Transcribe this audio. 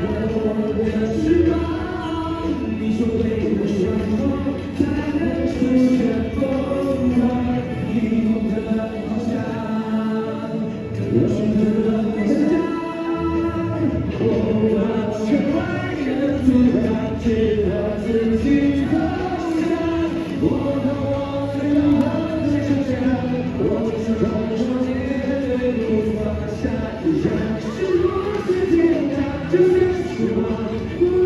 我的翅膀你说被火烧才能出现疯狂逆的方向我们的方向我不怕万人只怕自己投降我和我最后的倔强握紧手对不放下一站是不是天堂 you.